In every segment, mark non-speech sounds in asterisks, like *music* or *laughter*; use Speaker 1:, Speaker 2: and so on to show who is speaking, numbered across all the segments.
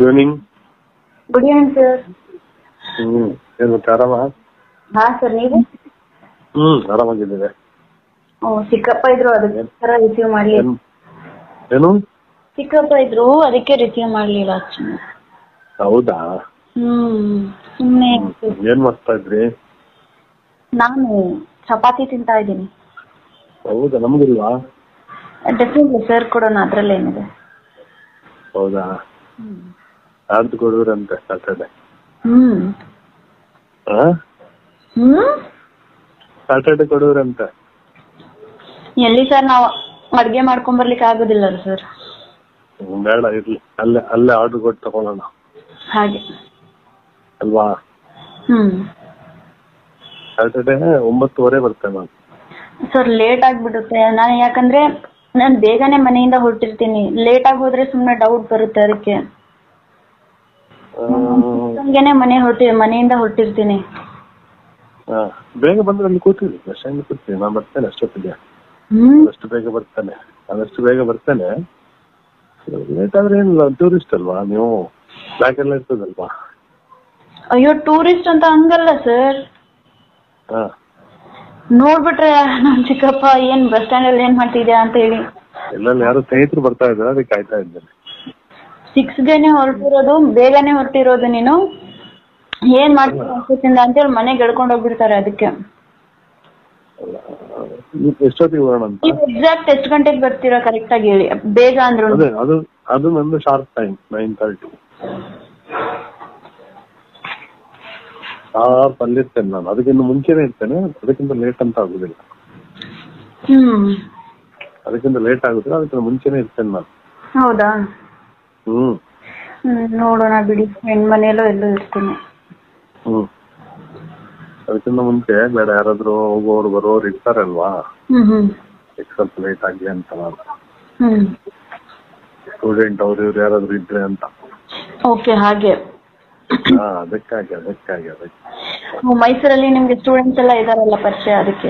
Speaker 1: Good evening
Speaker 2: good evening sir
Speaker 1: ಹ್ಮ್ ಏನು ಆರಾಮ?
Speaker 2: ಹಾ ಸರ್ ನೀವು?
Speaker 1: ಹ್ಮ್ ಆರಾಮಾಗಿದ್ದೇವೆ.
Speaker 2: ಓ ಚಿಕ್ಕಪ್ಪ ಇದ್ರು ಅದಕ್ಕೋಸ್ಕರ ರಿಸೀವ್ ಮಾಡ್ಲಿ
Speaker 1: ಏನ್?
Speaker 2: ಚಿಕ್ಕಪ್ಪ ಇದ್ರು ಅದಕ್ಕೆ ರಿಸೀವ್ ಮಾಡ್ಲಿಲ್ಲ
Speaker 1: ಹೌದಾ?
Speaker 2: ಹ್ಮ್ ಸುಮ್ನೆ
Speaker 1: ಏನ್ ಮಾಡ್ತಾ ಇದ್ರಿ?
Speaker 2: ನಾನು ಚಪಾತಿ ತಿಂತಾ ಇದ್ದೀನಿ.
Speaker 1: ಹೌದಾ ನಮ್ಗಿಲ್ವಾ
Speaker 2: ಡೆಫಿನೆಟ್ಲಿ ಸರ್ ಕೊಡೋಣ ಅದ್ರಲ್ಲೇನಿದೆ
Speaker 1: ಹೌದಾ? ಯಾರ್ದು ಕೊಡುವ್ರಂತೆ ಸಾಟರ್ಡೆ
Speaker 2: ಹ್ಮ್.
Speaker 1: ಸಾಟರ್ಡೆ
Speaker 2: ಹ್ಮ್?
Speaker 1: ಸಾಟರ್ಡೆ ಅಂತ
Speaker 2: ಎಲ್ಲಿ ಸರ್ ನಾವು ಅಡ್ಗೆ ಮಾಡ್ಕೊಂಡ್ ಬರ್ಲಿಕ್ಕೆ ಆಗೋದಿಲ್ಲ ಸರ್?
Speaker 1: ಬೇಡ ಇರ್ಲಿ. ಅಲ್ಲೇ ಅಲ್ಲೇ ಆರ್ಡರ್ ಕೊಟ್ಟು ತಗೊಳ್ಳೋಣ.
Speaker 2: ಹಾಗೆ.
Speaker 1: ಅಲ್ವಾ?
Speaker 2: ಹ್ಮ್.
Speaker 1: ಸಾಟರ್ಡೆ ಒಂಬತ್ತುವರೆ ಬರ್ತೇನೆ ನಾನು
Speaker 2: ಸರ್ ಲೇಟ್ ಆಗಿಬಿಡುತ್ತೆ. ನಾನು ಯಾಕಂದ್ರೆ ನಾನು ಬೇಗನೆ ಮನೆಯಿಂದ ಹೊರಟಿರ್ತೀನಿ. ಲೇಟ್ ಆಗಿ ಹೋದ್ರೆ ಸುಮ್ಮನೆ ಡೌಟ್ ಬರುತ್ತೆ ಅದಕ್ಕೆ. ಹಂಗೇನೆ ಮನೆ ಹೊರಟಿ ಮನೆಯಿಂದ ಹೊರಟಿರ್ತೀನಿ.
Speaker 1: ಬೇಗ ಬಂದ್ರೆ ಅಲ್ಲಿ ಕೂತೀವಿ ಬಸ್ ಸ್ಟ್ಯಾಂಡ್ ಕೂತೀವಿ ನಾನು ಬರ್ತೇನೆ ಅಷ್ಟೊತ್ತಿಗೆ.
Speaker 2: ಹ್ಮ್.
Speaker 1: ಆದಷ್ಟು ಬೇಗ ಬರ್ತಾನೆ ಅದಷ್ಟು ಬೇಗ ಬರ್ತಾನೆ. ಲೇಟ್ ಆದ್ರೆ ಏನಿಲ್ಲ ಟೂರಿಸ್ಟ್ ಅಲ್ವಾ ನೀವು? ಬ್ಯಾಗ್ ಎಲ್ಲ ಇರ್ತದಲ್ವಾ?
Speaker 2: ಅಯ್ಯೋ ಟೂರಿಸ್ಟ್ ಅಂತ ಹಂಗಲ್ಲ ಸರ್
Speaker 1: ಹಾ.
Speaker 2: ನೋಡ್ಬಿಟ್ರೆ ನಮ್ ಚಿಕ್ಕಪ್ಪ ಏನ್ ಬಸ್ ಸ್ಟ್ಯಾಂಡ್ ಅಲ್ಲಿ ಏನ್ ಮಾಡ್ತಿದ್ಯಾ ಅಂತ ಹೇಳಿ.
Speaker 1: ಎಲ್ಲ ಯಾರು ಸ್ನೇಹಿತರು ಬರ್ತಾ ಇದ್ದಾರೆ ಅದಕ್ಕೆ ಕಾಯ್ತಾ ಇದ್ದೇನೆ.
Speaker 2: ಸಿಕ್ಸ್ ಗೆನೆ ಹೊರಟಿರೋದು ಬೇಗನೆ ಹೊರಟಿರೋದು ನೀನು. ಏನ್ ಮಾಡ್ತೀಯ ಅಂತ ಅಂತೇಳಿ ಮನೆಗೆ ಎಳ್ಕೊಂಡು ಹೋಗ್ಬಿಡ್ತಾರೆ ಅದಕ್ಕೆ.
Speaker 1: ನೀವು ಎಷ್ಟೊತ್ತಿಗೆ ಹೋಗೋಣ ಅಂತ?
Speaker 2: ಈಗ ಎಕ್ಸಾಕ್ಟ್ ಎಷ್ಟು ಗಂಟೆಗೆ ಬರ್ತೀರಾ ಕರೆಕ್ಟ್ ಆಗಿ ಹೇಳಿ. ಬೇಗ ಅಂದ್ರು
Speaker 1: ಅದೇ ಅದು ಅದು ನಂದು sharp time nine thirty sharp ಅಲ್ಲಿರ್ತೇನೆ ನಾನು. ಅದಕ್ಕಿಂತ ಮುಂಚೆನೆ ಇರ್ತೇನೆ. ಅದಕ್ಕಿಂತ ಲೇಟ್ ಅಂತ ಆಗುದಿಲ್ಲ.
Speaker 2: ಹ್ಮ್.
Speaker 1: ಅದಕ್ಕಿಂತ ಲೇಟ್ ಆಗುದಿಲ್ಲ. ಅದಕ್ಕಿಂತ ಮುಂಚೆನೆ ಇರ್ತೇನೆ ನಾನು.
Speaker 2: ಹೌದಾ?
Speaker 1: ಹ್ಮ್.
Speaker 2: ಹ್ಮ್ ನೋಡೋಣ ಬಿಡಿ. ಹೆಣ್ ಎಲ್ಲ ಇರ್ತೀನಿ.
Speaker 1: ಹ್ಮ್. ಅದಕ್ಕಿಂತ ಮುಂಚೆ ಬೇಡ ಯಾರಾದ್ರೂ ಹೋಗೋರು ಬರೋರು ಇರ್ತಾರಲ್ವಾ?
Speaker 2: ಹ್ಮ್ ಹ್ಮ್.
Speaker 1: ಈಗ ಸ್ವಲ್ಪ ಲೇಟ್ ಆಗ್ಲಿ ಅಂತ
Speaker 2: ಹ್ಮ್.
Speaker 1: ಸ್ಟೂಡೆಂಟ್ ಅವ್ರು ಇವ್ರು ಯಾರಾದ್ರೂ ಇದ್ರೆ ಅಂತ.
Speaker 2: ಓಕೆ ಹಾಗೆ.
Speaker 1: ಹಾ ಅದಕ್ಕಾಗಿ ಅದಕ್ಕಾಗಿ ಅದಕ್ಕೆ
Speaker 2: ಮೈಸೂರಲ್ಲಿ ನಿಮ್ಗೆ ಸ್ಟೂಡೆಂಟ್ಸ್ ಎಲ್ಲ ಇದಾರಲ್ಲ ಪರಿಚಯ ಅದಕ್ಕೆ?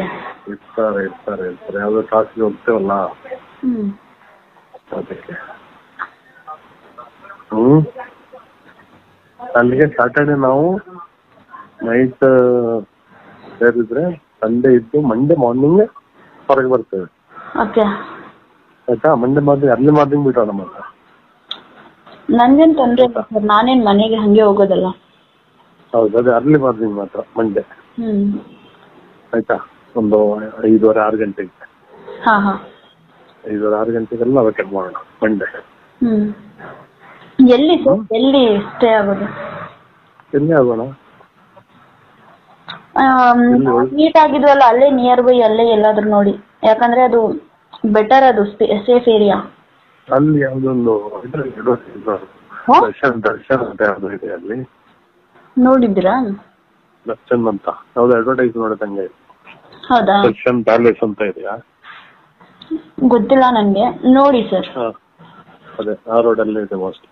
Speaker 1: ಇರ್ತಾರೆ ಇರ್ತಾರೆ ಇರ್ತಾರೆ. ಯಾವ್ದೋ ಕ್ಲಾಸ್ಗೆ ಹೋಗ್ತೇವಲ್ಲ?
Speaker 2: ಹ್ಮ್.
Speaker 1: ಅದಕ್ಕೆ. ಅಲ್ಲಿಗೆ ಸಾಟರ್ಡೆ ನಾವು ನೈಟ್ ಸೇರಿದ್ರೆ ಸಂಡೇ ಇದ್ದು ಮಂಡೇ ಮಾರ್ನಿಂಗ್ ಹೊರಗೆ ಬರ್ತೇವೆ.
Speaker 2: ಓಕೆ
Speaker 1: ಆಯ್ತಾ? ಮಂಡೇ ಮಾರ್ನಿಂಗ್ ಅರ್ಲಿ ಮಾರ್ನಿಂಗ್ ಬಿಟ್ಟ ನಮ್ಮ ಹತ್ರ
Speaker 2: ನನ್ಗೇನ್ ತೊಂದ್ರೆ ಇಲ್ಲ ಸರ್. ನಾನೇನ್ ಮನೆಗೆ ಹಂಗೆ ಹೋಗೋದಲ್ಲ.
Speaker 1: ಹೌದು ಅದೇ ಅರ್ಲಿ ಮಾರ್ನಿಂಗ್ ಮಾತ್ರ ಮಂಡೇ
Speaker 2: ಹ್ಮ್.
Speaker 1: ಆಯ್ತಾ? ಒಂದು ಐದುವರೆ ಆರು ಗಂಟೆಗೆ.
Speaker 2: ಹಾ ಹಾ.
Speaker 1: ಐದುವರೆ ಆರು ಗಂಟೆಗೆಲ್ಲ ವೆಕೆಟ್ ಮಾಡೋಣ ಮಂಡೇ
Speaker 2: ಹ್ಮ್. ಎಲ್ಲಿ ಸರ್? ಎಲ್ಲಿ ಸ್ಟೇ ಆಗೋದು?
Speaker 1: ಎಲ್ಲಿ ಆಗೋಣ?
Speaker 2: ಮೀಟ್ ಆಗಿದ್ವಲ್ಲ ಅಲ್ಲೇ ನಿಯರ್ ಬೈ ಅಲ್ಲೇ ಎಲ್ಲಾದ್ರು ನೋಡಿ. ಯಾಕಂದ್ರೆ ಅದು ಬೆಟರ್ ಅದು ಸೇಫ್ ಏರಿಯಾ
Speaker 1: ಅಲ್ಲಿ ಯಾವ್ದೊಂದು? ದರ್ಶನ್ ದರ್ಶನ್ ಅಂತ ಯಾವ್ದು ಇದೆ ಅಲ್ಲಿ.
Speaker 2: ನೋಡಿದ್ರಾ
Speaker 1: ದರ್ಶನ್ ಅಂತ. ಯಾವ್ದು ಅಡ್ವರ್ಟೈಸ್ ನೋಡಿದಂಗೆ.
Speaker 2: ಹೌದಾ?
Speaker 1: ದರ್ಶನ್ ಪ್ಯಾಲೇಸ್ ಅಂತ ಇದೆಯಾ?
Speaker 2: ಗೊತ್ತಿಲ್ಲ ನನ್ಗೆ. ನೋಡಿ ಸರ್.
Speaker 1: ಅದೇ ಆ ರೋಡ್ ಅಲ್ಲೇ ಇದೆ ಮೋಸ್ಟ್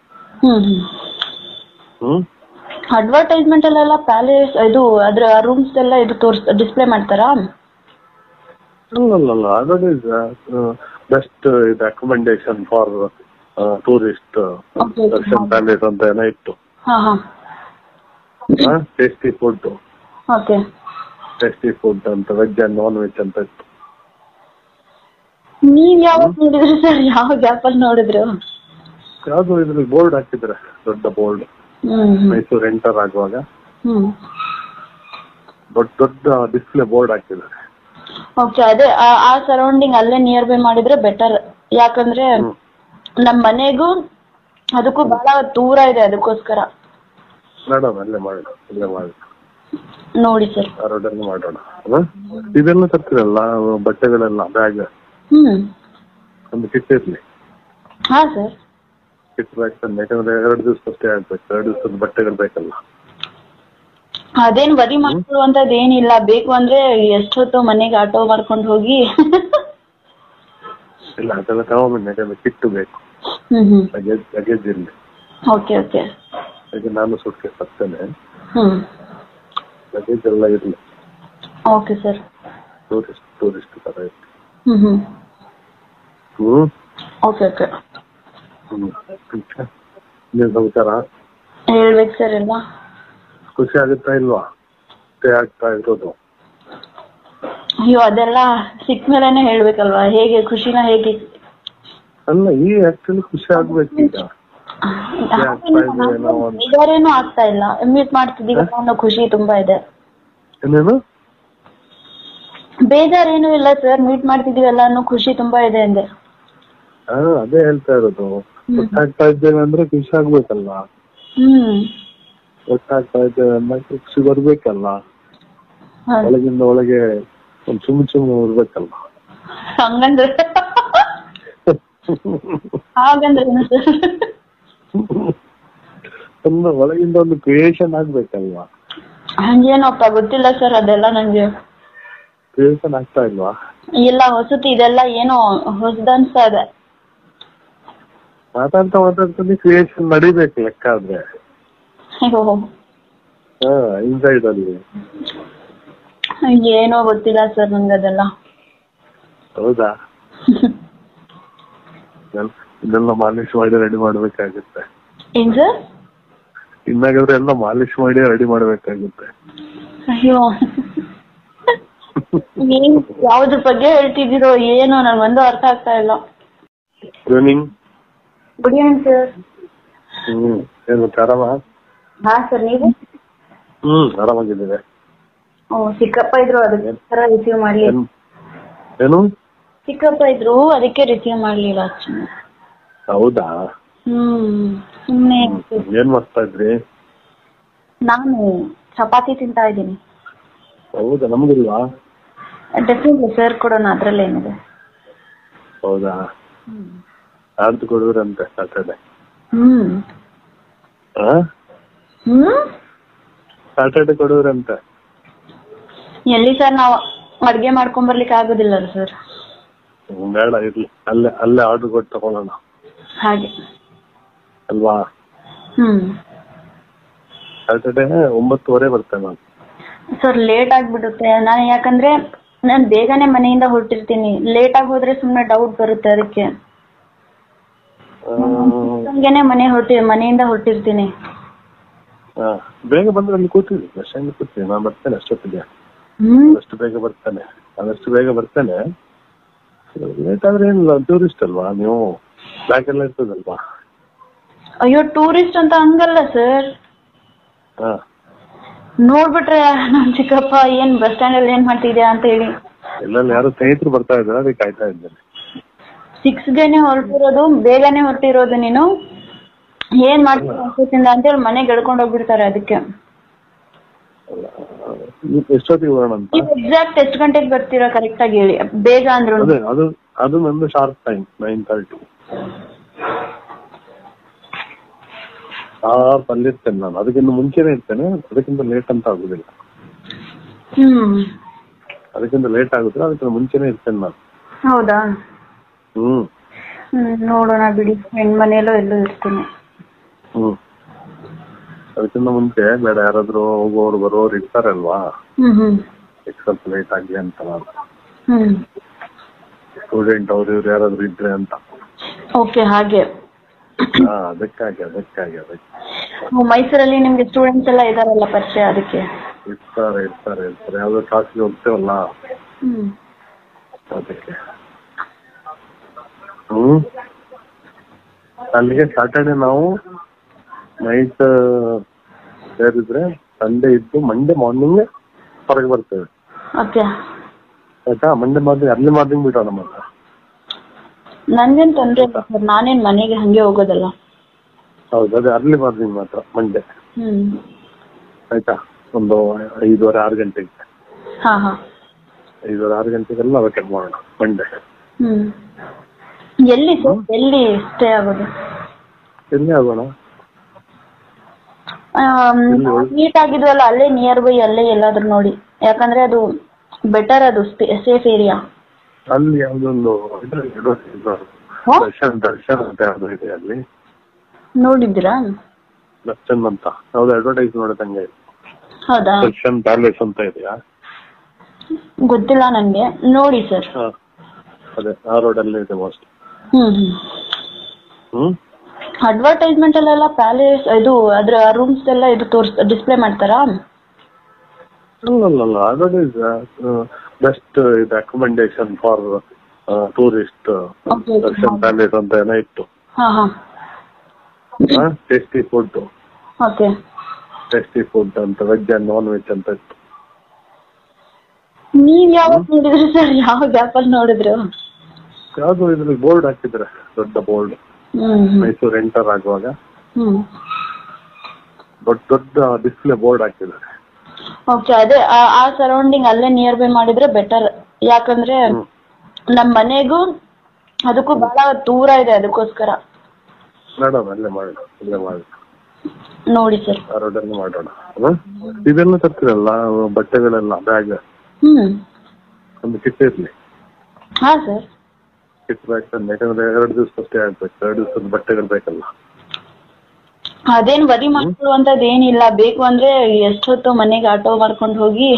Speaker 2: ಅಡ್ವರ್ಟೈಸ್ಮೆಂಟ್ ಅಲ್ಲೆಲ್ಲ ಪ್ಯಾಲೇಸ್ ಇದು ಅದ್ರ ರೂಮ್ಸ್ ಎಲ್ಲ ಇದು ತೋರ್ಸ್ ಡಿಸ್ಪ್ಲೇ ಮಾಡ್ತಾರಾ?
Speaker 1: ಅಲ್ಲಲ್ಲ ಅಡ್ವರ್ಟೈಸ್ ಬೆಸ್ಟ್ ಇದು accommodation for tourist. Darshan palace ಅಂತ ಏನೋ ಇತ್ತು. Tasty food
Speaker 2: okay
Speaker 1: tasty food ಅಂತ ವೆಜ್ ಅಂಡ್ ನಾನ್ ವೆಜ್ ಅಂತ ಇತ್ತು.
Speaker 2: ನೀವ್ ಯಾವಾಗ ನೋಡಿದ್ರಿ ಸರ್ ಯಾವ ಗ್ಯಾಪ್ ಅಲ್ಲಿ ನೋಡಿದ್ರು?
Speaker 1: ಯಾವ್ದು ಇದ್ರಲ್ಲಿ ಬೋರ್ಡ್ ಹಾಕಿದ್ರೆ ದೊಡ್ಡ ಬೋರ್ಡ್. ಮೈಸೂರು ಎಂಟರ್ ಆಗುವಾಗ. ದೊಡ್ಡ ದೊಡ್ಡ ಡಿಸ್ಪ್ಲೇ ಬೋರ್ಡ್ ಹಾಕಿದ್ದಾರೆ.
Speaker 2: ಓಕೆ ಅದೇ ಆ- ಸರೌಂಡಿಂಗ್ ಅಲ್ಲೇ ನಿಯರ್ ಬೈ ಮಾಡಿದ್ರೆ ಬೆಟರ್ ಯಾಕಂದ್ರೆ
Speaker 1: ನಮ್ಮ
Speaker 2: ನಮ್ ಮನೆಗೂ ಅದಕ್ಕೂ ಬಹಳ ದೂರ ಇದೆ ಅದಕ್ಕೋಸ್ಕರ.
Speaker 1: ಮೇಡಮ್ ಅಲ್ಲೇ ಮಾಡೋಣ ಅಲ್ಲೇ ಮಾಡೋಣ
Speaker 2: ನೋಡಿ ಸರ್.
Speaker 1: ರೋಡಲ್ಲಿ ಮಾಡೋಣ? ಇದೆಲ್ಲ ತರ್ತೀರಲ್ಲ ಬಟ್ಟೆಗಳೆಲ್ಲ ಬ್ಯಾಗ್?
Speaker 2: ಹ್ಮ್.
Speaker 1: ಒಂದು ಕಿಟ್ ಇರ್ಲಿ.
Speaker 2: ಹಾ ಸರ್.
Speaker 1: ಕಿಟ್ ಬ್ಯಾಗ್ ತಂದು ಯಾಕಂದ್ರೆ ಎರಡು ದಿವಸ ಅಷ್ಟೇ ಆಗ್ಬೇಕು ಎರಡು ದಿವಸದ ಬಟ್ಟೆಗಳು ಬೇಕಲ್ಲ.
Speaker 2: ಅದೇನ್ ವರಿ ಮಾಡ್ಕೊಳ್ಳುವಂತದ್ ಏನಿಲ್ಲ. ಬೇಕು ಅಂದ್ರೆ ಎಷ್ಟೊತ್ತು ಮನೆಗೆ ಆಟೋ ಮಾಡ್ಕೊಂಡು ಹೋಗಿ.
Speaker 1: ಇಲ್ಲ ಅದೆಲ್ಲ ತಗೊಂಬನ್ನಿ ಯಾಕಂದ್ರೆ ಕಿಟ್ ಬೇಕು.
Speaker 2: ಹ್ಮ್ ಹ್ಮ್.
Speaker 1: ಲಗೇಜ್ ಲಗೇಜ್ ಇರಲಿ.
Speaker 2: Okay okay.
Speaker 1: ಈಗ ನಾನು ಸುಟ್ಕೆ
Speaker 2: ಹ್ಮ್.
Speaker 1: ಲಗೇಜ್ ಎಲ್ಲ ಇರಲಿ.
Speaker 2: Okay sir.
Speaker 1: ಟೂರಿಸ್ಟ್ ಟೂರಿಸ್ಟ್ ತರ ಇರ್ಲಿ.
Speaker 2: ಹ್ಮ್. ಹ್ಮ್? Okay okay.
Speaker 1: ಸಮಾಚಾರ?
Speaker 2: ಹೇಳ್ಬೇಕು ಸರ್ ಎಲ್ಲ.
Speaker 1: ಖುಷಿ ಆಗುತ್ತಾ ಇಲ್ವಾ? ಸ್ಟೇ ಆಗ್ತಾ ಇರೋದು.
Speaker 2: ಅಯ್ಯೋ ಅದೆಲ್ಲ ಸಿಕ್ ಮೇಲೆನೆ ಹೇಳ್ಬೇಕಲ್ವಾ? ಹೇಗೆ ಖುಷಿನ ಹೇಗೆ?
Speaker 1: ಅಲ್ಲ ಈ ಆಕ್ಚುಲಿ ಖುಷಿ ಆಗ್ಬೇಕು ಈಗ ಆಗ್ತಾ ಇದೆ
Speaker 2: ಇಲ್ಲ ಮ್ಯೂಟ್ ಮಾಡ್ತಿದ್ದೀವಿ ಅನ್ನೋ ಖುಷಿ ತುಂಬಾ ಇದೆ.
Speaker 1: ಏನೇನು?
Speaker 2: ಬೇಜಾರೇನು ಇಲ್ಲ ಸರ್ ಮೀಟ್ ಮಾಡ್ತಿದೀವಲ್ಲ ಅನ್ನೋ ಖುಷಿ ತುಂಬಾ ಇದೆ ಅಂದೆ.
Speaker 1: ಹಾ ಅದೇ ಹೇಳ್ತಾ ಇರೋದು. ಒಟ್ಟಾಗ್ತಾ ಇದ್ದೇವೆ ಅಂದ್ರೆ ಖುಷಿ ಆಗ್ಬೇಕಲ್ವಾ? ಗೊತ್ತಾಗ್ತಾ ಇದ್ದೇವೆ ಅಂದ್ರೆ ಖುಷಿ ಬರ್ಬೇಕಲ್ಲ. ಒಳಗಿಂದ ಒಳಗೆ ಒಂದ್ ಚುಮ್ ಚುಮ್ ಇರ್ಬೇಕಲ್ಲ
Speaker 2: ಹಂಗಂದ್ರೆ?
Speaker 1: ಒಂದು ಒಳಗಿಂದ ಒಂದು ಕ್ರಿಯೇಷನ್ ಆಗ್ಬೇಕಲ್ವಾ?
Speaker 2: ಹಂಗೇನಪ್ಪ ಗೊತ್ತಿಲ್ಲ ಸರ್ ಅದೆಲ್ಲ ನಂಗೆ.
Speaker 1: ಕ್ರಿಯೇಷನ್ ಆಗ್ತಾ ಇಲ್ವಾ?
Speaker 2: ಇಲ್ಲ ಹೊಸತು ಇದೆಲ್ಲ ಏನೋ ಹೊಸದನ್ಸ್ತಾ ಇದೆ
Speaker 1: ಮಾತಾಡ್ತಾ ಮಾತಾಡ್ತಾನೆ ಕ್ರಿಯೇಷನ್ ನಡಿಬೇಕು ಲೆಕ್ಕ ಆದ್ರೆ
Speaker 2: ಅಯ್ಯೋ
Speaker 1: ಹಾ ಇನ್ಸೈಡ್ ಅಲ್ಲಿ.
Speaker 2: ಏನೋ ಗೊತ್ತಿಲ್ಲ ಸರ್ ನನ್ಗೆ ಅದೆಲ್ಲ
Speaker 1: ಹೌದಾ? *laughs* ಇದೆಲ್ಲ- ಮಾಲಿಶ್ ಮಾಡಿ ರೆಡಿ ಮಾಡ್ಬೇಕಾಗುತ್ತೆ.
Speaker 2: ಏನ್ ಸರ್?
Speaker 1: ಇನ್ನಾಗಾದ್ರೆ ಎಲ್ಲ ಮಾಲಿಶ್ ಮಾಡಿ ರೆಡಿ ಮಾಡ್ಬೇಕಾಗುತ್ತೆ.
Speaker 2: ಅಯ್ಯೋ. ಏನ್ ಯಾವ್ದ್ರ ಬಗ್ಗೆ ಹೇಳ್ತಿದ್ದೀರೋ ಏನೋ ನನ್ ಒಂದು ಅರ್ಥ ಆಗ್ತಾ ಇಲ್ಲ. ಗುಡ್ ಈವ್ನಿಂಗ್ ಸರ್
Speaker 1: ಹ್ಮ್ ಏನು ಆರಾಮ?
Speaker 2: ಹಾ ಸರ್ ನೀವು?
Speaker 1: ಹ್ಮ್ ಆರಾಮಾಗಿದ್ದೇವೆ.
Speaker 2: ಓ ಚಿಕ್ಕಪ್ಪ ಇದ್ರು ಅದಕ್ಕೋಸ್ಕರ ರಿಸೀವ್ ಮಾಡ್ಲಿ
Speaker 1: ಏನ್?
Speaker 2: ಚಿಕ್ಕಪ್ಪ ಇದ್ರು ಅದಕ್ಕೆ ರಿಸೀವ್ ಮಾಡ್ಲಿಲ್ಲ
Speaker 1: ಹೌದಾ?
Speaker 2: ಹ್ಮ್ ಸುಮ್ನೆ
Speaker 1: ಏನ್ ಮಾಡ್ತಾ ಇದ್ರಿ?
Speaker 2: ನಾನು ಚಪಾತಿ ತಿಂತಾ ಇದ್ದೀನಿ.
Speaker 1: ಹೌದಾ ನಮ್ಗಿಲ್ವಾ
Speaker 2: ಡೆಫಿನೆಟ್ಲಿ ಸರ್ ಕೊಡೋಣ ಅದ್ರಲ್ಲೇನಿದೆ
Speaker 1: ಹೌದಾ? ಯಾರ್ದು ಕೊಡುವ್ರಂತೆ ಸಾಟರ್ಡೆ.
Speaker 2: ಹ್ಮ್.
Speaker 1: ಹಾ
Speaker 2: ಹ್ಮ್?
Speaker 1: ಸಾಟರ್ಡೆ ಕೊಡುವ್ರಂತೆ
Speaker 2: ಎಲ್ಲಿ ಸರ್ ನಾವು ಅಡ್ಗೆ ಮಾಡ್ಕೊಂಡ್ ಬರ್ಲಿಕ್ಕೆ ಆಗೋದಿಲ್ಲ ಸರ್?
Speaker 1: ಬೇಡ ಇರ್ಲಿ. ಅಲ್ಲೇ ಅಲ್ಲೇ ಆರ್ಡರ್ ಕೊಟ್ಟು ತಗೊಳ್ಳೋಣ.
Speaker 2: ಹಾಗೆ.
Speaker 1: ಅಲ್ವಾ?
Speaker 2: ಹ್ಮ್.
Speaker 1: ಸಾಟರ್ಡೆ ಒಂಬತ್ತುವರೆ ಬರ್ತೇನೆ ನಾನು
Speaker 2: ಸರ್ ಲೇಟ್ ಆಗ್ಬಿಡುತ್ತೆ. ನಾನು ಯಾಕಂದ್ರೆ ನಾನು ಬೇಗನೆ ಮನೆಯಿಂದ ಹೊರಟಿರ್ತೀನಿ. ಲೇಟ್ ಆಗಿ ಹೋದ್ರೆ ಸುಮ್ಮನೆ ಡೌಟ್ ಬರುತ್ತೆ ಅದಕ್ಕೆ. ಹಂಗೇನೆ ಮನೆ ಹೊರಟಿ ಮನೆಯಿಂದ ಹೊರಟಿರ್ತೀನಿ.
Speaker 1: ಬೇಗ ಬಂದ್ರೆ ಅಲ್ಲಿ ಕೂತೀವಿ ಬಸ್ ಸ್ಟ್ಯಾಂಡ್ ಕೂತೀವಿ ನಾನು ಬರ್ತೇನೆ ಅಷ್ಟೊತ್ತಿಗೆ. ಅಷ್ಟು ಬೇಗ ಬರ್ತಾನೆ ಅದಷ್ಟು ಬೇಗ ಬರ್ತಾನೆ. ಲೇಟ್ ಆದ್ರೆ ಏನಿಲ್ಲ ಟೂರಿಸ್ಟ್ ಅಲ್ವಾ ನೀವು? ಬ್ಯಾಗ್ ಎಲ್ಲ ಇರ್ತದಲ್ವಾ?
Speaker 2: ಅಯ್ಯೋ ಟೂರಿಸ್ಟ್ ಅಂತ ಹಂಗಲ್ಲ ಸರ್ ನೋಡ್ಬಿಟ್ರೆ ನಮ್ ಚಿಕ್ಕಪ್ಪ ಏನ್ ಬಸ್ ಸ್ಟ್ಯಾಂಡ್ ಅಲ್ಲಿ ಏನ್ ಮಾಡ್ತಿದ್ಯಾ ಅಂತ ಹೇಳಿ.
Speaker 1: ಎಲ್ಲ ಯಾರು ಸ್ನೇಹಿತರು ಬರ್ತಾ ಇದ್ದಾರೆ ಅದಕ್ಕೆ ಕಾಯ್ತಾ ಇದ್ದೇನೆ.
Speaker 2: ಸಿಕ್ಸ್ ಗೆನೆ ಹೊರಟಿರೋದು ಬೇಗನೆ ಹೊರಟಿರೋದು ನೀನು. ಏನ್ ಮಾಡ್ತೀಯ ಅಂತ ಅಂತೇಳಿ ಮನೆಗೆ ಎಳ್ಕೊಂಡು ಹೋಗ್ಬಿಡ್ತಾರೆ ಅದಕ್ಕೆ.
Speaker 1: ಎಷ್ಟೊತ್ತಿಗೆ ಅಂತ
Speaker 2: ನೀವು ಎಕ್ಸಾಕ್ಟ್ ಎಷ್ಟು ಗಂಟೆಗೆ ಬರ್ತೀರಾ ಕರೆಕ್ಟ್ ಆಗಿ ಹೇಳಿ. ಬೇಗ ಅಂದ್ರು
Speaker 1: ಅದೇ ಅದು ಅದು ನಂದು sharp time nine thirty sharp ಅಲ್ಲಿರ್ತೇನೆ ನಾನು. ಅದಕ್ಕಿಂತ ಮುಂಚೆನೆ ಇರ್ತೇನೆ. ಅದಕ್ಕಿಂತ ಲೇಟ್ ಅಂತ ಆಗುದಿಲ್ಲ.
Speaker 2: ಹ್ಮ್.
Speaker 1: ಅದಕ್ಕಿಂತ ಲೇಟ್ ಆಗುದಿಲ್ಲ. ಅದಕ್ಕಿಂತ ಮುಂಚೆನೆ ಇರ್ತೇನೆ ನಾನು.
Speaker 2: ಹೌದಾ?
Speaker 1: ಹ್ಮ್.
Speaker 2: ನೋಡೋಣ ಬಿಡಿ. ಹೆಣ್ ಮನೇಲೋ ಎಲ್ಲೋ ಇರ್ತೀನಿ.
Speaker 1: ಹ್ಮ್. ಅದಕ್ಕಿಂತ ಮುಂಚೆ ಬೇಡ ಯಾರಾದ್ರೂ ಹೋಗೋರು ಬರೋರು ಇರ್ತಾರಲ್ವಾ?
Speaker 2: ಹ್ಮ್ ಹ್ಮ್.
Speaker 1: ಸ್ವಲ್ಪ ಲೇಟ್ ಆಗ್ಲಿ ಅಂತ
Speaker 2: ಹ್ಮ್.
Speaker 1: ಸ್ಟೂಡೆಂಟ್ ಅವ್ರು ಇವ್ರು ಯಾರಾದ್ರೂ ಇದ್ರೆ ಅಂತ.
Speaker 2: ಓಕೆ ಹಾಗೆ.
Speaker 1: ಹಾ ಅದಕ್ಕಾಗಿ ಅದಕ್ಕಾಗಿ ಅದಕ್ಕೆ
Speaker 2: ಓ, ಮೈಸೂರಲ್ಲಿ ನಿಮ್ಗೆ ಸ್ಟೂಡೆಂಟ್ಸ್ ಎಲ್ಲ ಇದಾರಲ್ಲ ಪರಿಚಯ ಅದಕ್ಕೆ?
Speaker 1: ಇರ್ತಾರೆ ಇರ್ತಾರೆ ಇರ್ತಾರೆ. ಯಾವ್ದೋ ಕ್ಲಾಸ್ಗೆ ಹೋಗ್ತೇವಲ್ಲ?
Speaker 2: ಹ್ಮ್.
Speaker 1: ಅದಕ್ಕೆ. ಹ್ಮ್. ಅಲ್ಲಿಗೆ ಸಾಟರ್ಡೆ ನಾವು ನೈಟ್ ಸೇರಿದ್ರೆ ಸಂಡೇ ಇದ್ದು ಮಂಡೇ ಮಾರ್ನಿಂಗ್ ಹೊರಗೆ ಬರ್ತೇವೆ.
Speaker 2: ಓಕೆ
Speaker 1: ಆಯ್ತಾ? ಮಂಡೇ ಮಾರ್ನಿಂಗ್ ಅರ್ಲಿ ಮಾರ್ನಿಂಗ್ ಬಿಡೋಣ ಹತ್ರ
Speaker 2: ನನ್ಗೇನ್ ತೊಂದ್ರೆ ಇಲ್ಲ ಸರ್. ನಾನೇನ್ ಮನೆಗೆ ಹಂಗೆ ಹೋಗೋದಲ್ಲ.
Speaker 1: ಹೌದು ಅದೇ ಅರ್ಲಿ ಮಾರ್ನಿಂಗ್ ಮಾತ್ರ ಮಂಡೇ
Speaker 2: ಹ್ಮ್.
Speaker 1: ಆಯ್ತಾ? ಒಂದು ಐದುವರೆ ಆರು ಗಂಟೆಗೆ.
Speaker 2: ಹಾ ಹಾ.
Speaker 1: ಐದುವರೆ ಆರು ಗಂಟೆಗೆಲ್ಲ ವೆಕೆಟ್ ಮಾಡೋಣ ಮಂಡೇ
Speaker 2: ಹ್ಮ್. ಎಲ್ಲಿ ಸರ್ ಎಲ್ಲಿ ಸ್ಟೇ ಆಗೋದು?
Speaker 1: ಎಲ್ಲಿ ಆಗೋಣ?
Speaker 2: ಮೀಟ್ ಆಗಿದ್ವಲ್ಲ ಅಲ್ಲೇ ನಿಯರ್ ಬೈ ಅಲ್ಲೇ ಎಲ್ಲಾದ್ರೂ ನೋಡಿ. ಯಾಕಂದ್ರೆ ಅದು ಬೆಟರ್ ಅದು ಸೇಫ್ ಏರಿಯಾ
Speaker 1: ಅಲ್ಲಿ ಯಾವುದೊಂದು? ದರ್ಶನ್ ದರ್ಶನ್ ಅಂತ ಯಾವ್ದು ಇದೆ ಅಲ್ಲಿ.
Speaker 2: ನೋಡಿದ್ದೀರಾ?
Speaker 1: ದರ್ಶನ್ ಅಂತ. ಯಾವ್ದು ಅಡ್ವರ್ಟೈಸ್ ನೋಡಿದಂಗೆ.
Speaker 2: ಹೌದಾ?
Speaker 1: ದರ್ಶನ್ ಪ್ಯಾಲೇಸ್ ಅಂತ ಇದೆಯಾ?
Speaker 2: ಗೊತ್ತಿಲ್ಲ ನನ್ಗೆ ನೋಡಿ ಸರ್.
Speaker 1: ಅದೇ ಆ ರೋಡ್ ಅಲ್ಲಿ ಇದೆ ಮೋಸ್ಟ್
Speaker 2: ಅಡ್ವರ್ಟೈಸ್ಮೆಂಟ್ ಅಲ್ಲೆಲ್ಲ ಪ್ಯಾಲೇಸ್ ಇದು ಅದ್ರ ರೂಮ್ಸ್ ಎಲ್ಲ ಇದು ತೋರ್ಸ್ ಡಿಸ್ಪ್ಲೇ ಮಾಡ್ತಾರಾ?
Speaker 1: ಅಲ್ಲಲ್ಲ ಅದರ್ವೈಸ್ ಬೆಸ್ಟ್ ಇದು accommodation for tourist. Darshan palace ಅಂತ ಏನೋ ಇತ್ತು. Tasty food
Speaker 2: okay
Speaker 1: tasty food ಅಂತ ವೆಜ್ ಅಂಡ್ ನಾನ್ ವೆಜ್ ಅಂತ ಇತ್ತು.
Speaker 2: ನೀವ್ ಯಾವಾಗ ನೋಡಿದ್ರಿ ಸರ್ ಯಾವ ಗ್ಯಾಪಲ್ಲಿ ನೋಡಿದ್ರು?
Speaker 1: ಯಾವ್ದು ಇದ್ರಲ್ಲಿ ಬೋರ್ಡ್ ಹಾಕಿದ್ರೆ ದೊಡ್ಡ ಬೋರ್ಡ್. ಮೈಸೂರು ಎಂಟರ್ ಆಗುವಾಗ. ದೊಡ್ಡ ದೊಡ್ಡ ಡಿಸ್ಪ್ಲೇ ಬೋರ್ಡ್ ಹಾಕಿದ್ದಾರೆ.
Speaker 2: ಓಕೆ ಅದೇ ಆ- ಸರೌಂಡಿಂಗ್ ಅಲ್ಲೇ ನಿಯರ್ ಬೈ ಮಾಡಿದ್ರೆ ಬೆಟರ್ ಯಾಕಂದ್ರೆ
Speaker 1: ನಮ್ಮ
Speaker 2: ನಮ್ ಮನೆಗೂ ಅದಕ್ಕೂ ಬಹಳ ದೂರ ಇದೆ ಅದಕ್ಕೋಸ್ಕರ.
Speaker 1: ಮಾಡೋಣ ಅಲ್ಲೇ ಮಾಡೋಣ ಅಲ್ಲೇ ಮಾಡೋಣ.
Speaker 2: ನೋಡಿ ಸರ್.
Speaker 1: ರೋಡಲ್ಲಿ ಮಾಡೋಣ? ಇದೆಲ್ಲ ತರ್ತೀರಲ್ಲ ಬಟ್ಟೆಗಳೆಲ್ಲ ಬ್ಯಾಗ್?
Speaker 2: ಹ್ಮ್.
Speaker 1: ಒಂದು ಕಿಟ್ ಇರ್ಲಿ.
Speaker 2: ಹಾ ಸರ್.
Speaker 1: ಕಿಟ್ ಬ್ಯಾಗ್ ತಂದು ಯಾಕಂದ್ರೆ ಎರಡು ದಿವಸ ಅಷ್ಟೇ ಆಗ್ಬೇಕು ಎರಡು ದಿವಸದ ಬಟ್ಟೆಗಳು ಬೇಕಲ್ಲ.
Speaker 2: ಅದೇನ್ ವರಿ ಮಾಡ್ಕೊಳ್ಳುವಂತದ್ ಏನಿಲ್ಲ ಬೇಕು ಅಂದ್ರೆ ಎಷ್ಟೊತ್ತು ಮನೆಗೆ ಆಟೋ ಮಾಡ್ಕೊಂಡು ಹೋಗಿ.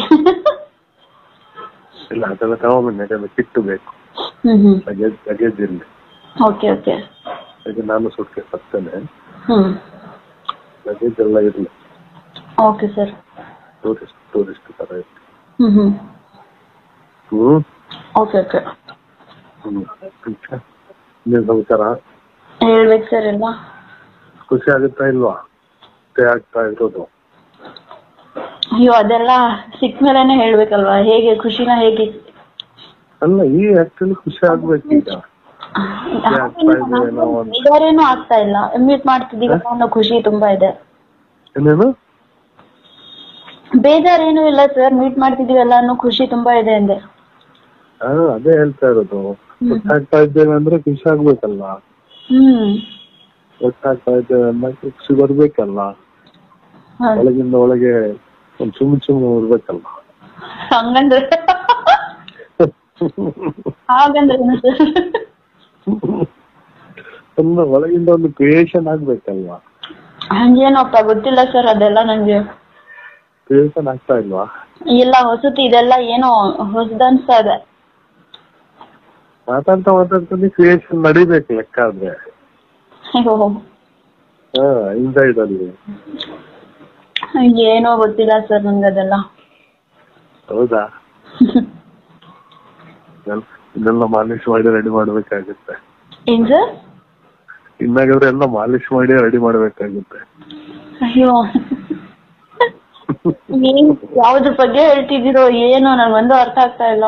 Speaker 1: ಇಲ್ಲ ಅದೆಲ್ಲ ತಗೊಂಬನ್ನಿ ಯಾಕಂದ್ರೆ ಕಿಟ್ ಬೇಕು. ಲಗೇಜ್ ಲಗೇಜ್ ಇರ್ಲಿ
Speaker 2: ಓಕೆ ಓಕೆ.
Speaker 1: ಈಗ ನಾನು ಸುಟ್ಕೆ ತರ್ತೇನೆ. ಲಗೇಜ್ ಎಲ್ಲ ಇರ್ಲಿ
Speaker 2: ಓಕೆ ಸರ್.
Speaker 1: ಟೂರಿಸ್ಟ್ ಟೂರಿಸ್ಟ್ ತರ ಇರ್ಲಿ
Speaker 2: ಹ್ಮ್. ಹ್ಮ್. Okay okay.
Speaker 1: ಇನ್ನೇನ್ ಸಮಾಚಾರ?
Speaker 2: ಹೇಳ್ಬೇಕು ಸರ್ ಎಲ್ಲ.
Speaker 1: ಖುಷಿ ಆಗುತ್ತಾ ಇಲ್ವಾ? ಸ್ಟೇ ಆಗ್ತಾ ಇರೋದು.
Speaker 2: ಅಯ್ಯೋ ಅದೆಲ್ಲ ಸಿಕ್ ಮೇಲೆನೆ ಹೇಳ್ಬೇಕಲ್ವಾ? ಹೇಗೆ ಖುಷಿನ ಹೇಗೆ?
Speaker 1: ಅಲ್ಲ ಈ ಆಕ್ಚುಲಿ ಖುಷಿ ಆಗ್ಬೇಕು ಈಗ. ಆಗ್ತಾ ಇದೆ ಏನೋ ಒಂದು-
Speaker 2: ಬೇಜಾರೇನು ಆಗ್ತಾ ಇಲ್ಲ. ಮ್ಯೂಟ್ ಮಾಡ್ತಿದ್ದೀವಿ ಅನ್ನೋ ಖುಷಿ ತುಂಬಾ ಇದೆ.
Speaker 1: ಏನೇನು
Speaker 2: ಬೇಜಾರೇನು ಇಲ್ಲ ಸರ್. ಮೀಟ್ ಮಾಡ್ತಿದೀವಿ ಅನ್ನೋ ಖುಷಿ ತುಂಬಾ ಇದೆ ಅಂದೆ.
Speaker 1: ಹಾ ಅದೇ ಹೇಳ್ತಾ ಇರೋದು. ಗೊತ್ತಾಗ್ತಾ ಇದ್ದೇವೆ ಅಂದ್ರೆ ಖುಷಿ ಆಗ್ಬೇಕಲ್ಲ ಗೊತ್ತಾಗ್ತಾ ಇದ್ದೇವೆ ಅಂದ್ರೆ ಖುಷಿ ಬರ್ಬೇಕಲ್ಲ. ಒಳಗಿಂದ ಒಳಗೆ ಒಂದ್ ಸುಮ್ ಸುಮ್ ಇರ್ಬೇಕಲ್ಲ
Speaker 2: ಹಂಗಂದ್ರೆ?
Speaker 1: ಒಳಗಿಂದ ಒಂದು ಕ್ರಿಯೇಷನ್ ಆಗ್ಬೇಕಲ್ವಾ?
Speaker 2: ಹಂಗೇನಪ್ಪ ಗೊತ್ತಿಲ್ಲ ಸರ್ ಅದೆಲ್ಲ ನಂಗೆ.
Speaker 1: ಕ್ರಿಯೇಷನ್ ಆಗ್ತಾ ಇಲ್ವಾ?
Speaker 2: ಇಲ್ಲ ಹೊಸತಿ ಇದೆಲ್ಲ ಏನೋ ಹೊಸದನ್ಸ್ತಾ ಇದೆ.
Speaker 1: ಮಾತಾಡ್ತಾ ಮಾತಾಡ್ತಾನೆ ಕ್ರಿಯೇಷನ್ ನಡಿಬೇಕು ಲೆಕ್ಕ ಆದ್ರೆ
Speaker 2: ಅಯ್ಯೋ.
Speaker 1: ಹಾ ಇನ್ಸೈಡ್ ಅಲ್ಲಿ.
Speaker 2: ಏನೋ ಗೊತ್ತಿಲ್ಲ ಸರ್ ನಂಗೆ ಅದೆಲ್ಲ
Speaker 1: ಹೌದಾ ಇದೆಲ್ಲ- ಮಾಲಿಶ್ ಮಾಡಿ ರೆಡಿ ಮಾಡ್ಬೇಕಾಗುತ್ತೆ.
Speaker 2: ಏನ್ ಸರ್?
Speaker 1: ಇನ್ನಾಗಾದ್ರೆ ಎಲ್ಲ ಮಾಲಿಶ್ ಮಾಡಿ ರೆಡಿ ಮಾಡ್ಬೇಕಾಗುತ್ತೆ.
Speaker 2: ಅಯ್ಯೋ. *laughs* ಯಾವ್ದ್ರ ಬಗ್ಗೆ ಹೇಳ್ತಿದ್ದೀರೋ ಏನೋ ಒಂದು ಅರ್ಥ ಆಗ್ತಾ ಇಲ್ಲ.